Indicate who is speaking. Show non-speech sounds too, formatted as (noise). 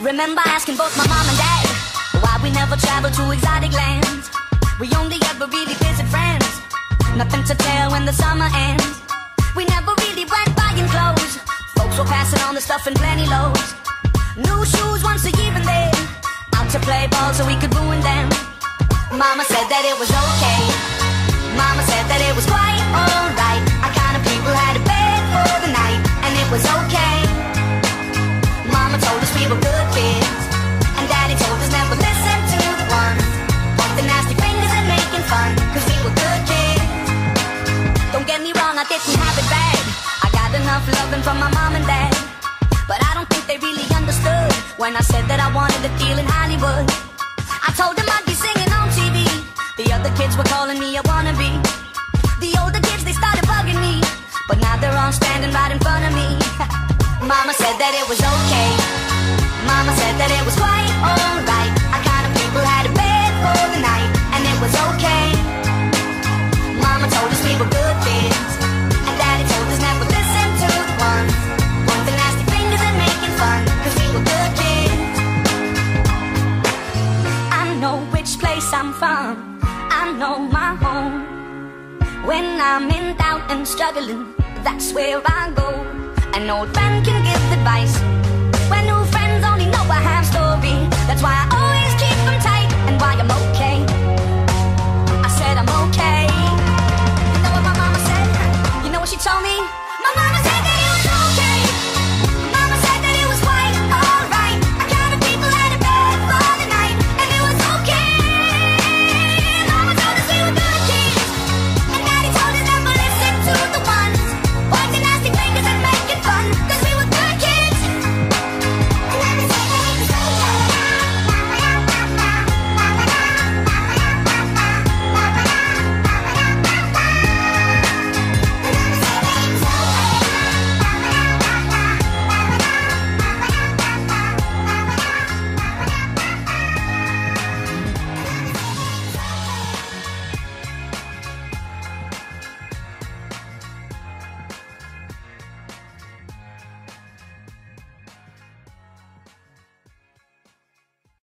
Speaker 1: Remember asking both my mom and dad why we never traveled to exotic lands. We only ever really visit friends. Nothing to tell when the summer ends. We never really went buying clothes. Folks were passing on the stuff in plenty loads. New shoes once a year and then out to play ball so we could ruin them. Mama said that it was okay. I have it bad. I got enough loving from my mom and dad, but I don't think they really understood when I said that I wanted to feel in Hollywood. I told them I'd be singing on TV. The other kids were calling me a wannabe. The older kids, they started bugging me. But now they're all standing right in front of me. (laughs) Mama said that it was okay. Place I'm from. I know my home. When I'm in doubt and struggling, that's where I go. An old friend can give advice. When new friends only know a half story. That's why I